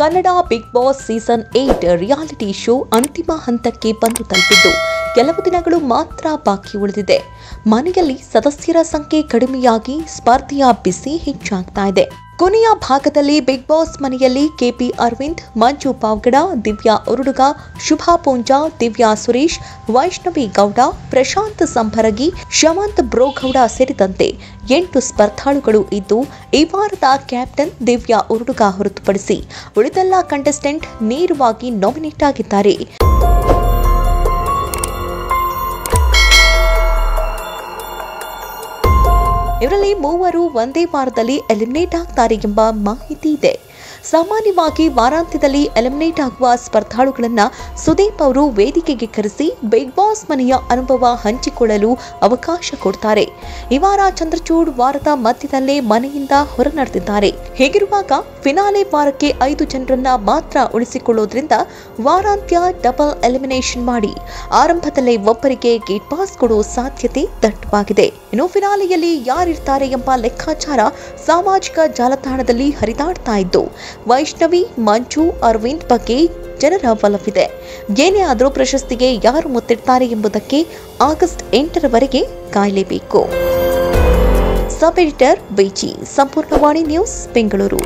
Kannada big boss season eight reality show ಅಂತಿಮ ಹಂತಕ್ಕೆ ಬಂದು ತಲುಪಿದ್ದು. ಕೆಲವು ದಿನಗಳು ಮಾತ್ರ ಬಾಕಿ ಉಳಿದಿದೆ. ಮನೆಯಲ್ಲಿ ಸದಸ್ಯರ ಸಂಖ್ಯೆ ಕಡಿಮೆಯಾಗಿ ಸ್ಪರ್ಧೆಯ ಬಿಸಿ ಹೆಚ್ಚಾಗ್ತಾ ಇದೆ. ಕೊನೆಯ ಭಾಗದಲ್ಲಿ ಬಿಗ್ ಬಾಸ್ ಮನೆಯಲ್ಲಿ ಕೆಪಿ ಅರವಿಂದ್, ಮಂಜು ಪಾವ್ಗಡ, ದಿವ್ಯಾ ಉರುಡುಗ, ಶುಭಾ ಪೂಂಜಾ, ದಿವ್ಯಾ ಸುರೇಶ್, ವೈಷ್ಣವಿ ಗೌಡ, ಪ್ರಶಾಂತ್ ಸಂಭರಗಿ, ಶಮಂತ್ ಬ್ರೋಗೌಡ ಸೇರಿದಂತೆ ಎಂಟು ಸ್ಪರ್ಧಾಳುಗಳು ಇದ್ದು, ಈ ವಾರದ ಕ್ಯಾಪ್ಟನ್ ದಿವ್ಯಾ ಉರುಡುಗ ಹೊರತುಪಡಿಸಿ ಉಳಿದೆಲ್ಲ ಕಂಟೆಸ್ಟೆಂಟ್ ನೇರವಾಗಿ ನಾಮಿನೇಟ್ ಆಗಿದ್ದಾರೆ. ಇವರಲ್ಲಿ ಮೂವರು ಒಂದೇ ವಾರದಲ್ಲಿ ಎಲಿಮಿನೇಟ್ ಆಗ್ತಾರೆ ಎಂಬ ಮಾಹಿತಿ ಇದೆ. ಸಾಮಾನ್ಯವಾಗಿ ವಾರಾಂತ್ಯದಲ್ಲಿ ಎಲಿಮಿನೇಟ್ ಆಗುವ ಸ್ಪರ್ಧಾಳುಗಳನ್ನು ಸುದೀಪ್ ಅವರು ವೇದಿಕೆಗೆ ಕರೆಸಿ ಬಿಗ್ ಬಾಸ್ ಮನೆಯ ಅನುಭವ ಹಂಚಿಕೊಳ್ಳಲು ಅವಕಾಶ ಕೊಡ್ತಾರೆ. ಈ ವಾರ ಚಂದ್ರಚೂಡ್ ವಾರದ ಮಧ್ಯದಲ್ಲೇ ಮನೆಯಿಂದ ಹೊರನಡೆದಿದ್ದಾರೆ. ಹೀಗಿರುವಾಗ ಫಿನಾಲೆ ವಾರಕ್ಕೆ ಐದು ಜನರನ್ನ ಮಾತ್ರ ಉಳಿಸಿಕೊಳ್ಳೋದ್ರಿಂದ ವಾರಾಂತ್ಯ ಡಬಲ್ ಎಲಿಮಿನೇಷನ್ ಮಾಡಿ ಆರಂಭದಲ್ಲೇ ಒಬ್ಬರಿಗೆ ಗೇಟ್ ಪಾಸ್ ಕೊಡುವ ಸಾಧ್ಯತೆ ದಟ್ಟವಾಗಿದೆ. ಇನ್ನು ಫಿನಾಲೆಯಲ್ಲಿ ಯಾರಿರ್ತಾರೆ ಎಂಬ ಲೆಕ್ಕಾಚಾರ ಸಾಮಾಜಿಕ ಜಾಲತಾಣದಲ್ಲಿ ಹರಿದಾಡ್ತಾ ಇದ್ದು ವೈಷ್ಣವಿ, ಮಂಜು, ಅರವಿಂದ್ ಬಗ್ಗೆ ಜನರ ಒಲವಿದೆ. ಏನೇ ಆದರೂ ಪ್ರಶಸ್ತಿಗೆ ಯಾರು ಮುತ್ತಿಡ್ತಾರೆ ಎಂಬುದಕ್ಕೆ ಆಗಸ್ಟ್ ಎಂಟರವರೆಗೆ ಕಾಯಲೇಬೇಕು. ಸಬ್ ಎಡಿಟರ್ ಬೈಜಿ ಸಂಪೂರ್ಣವಾಣಿ ನ್ಯೂಸ್, ಬೆಂಗಳೂರು.